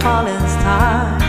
falling star.